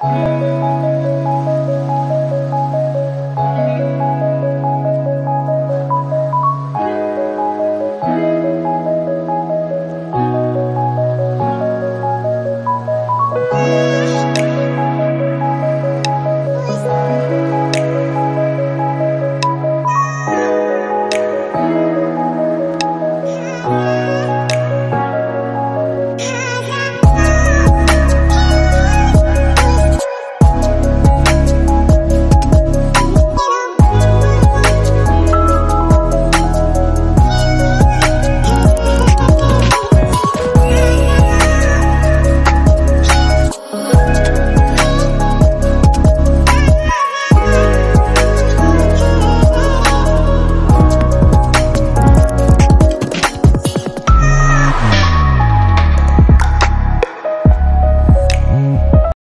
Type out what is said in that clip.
Música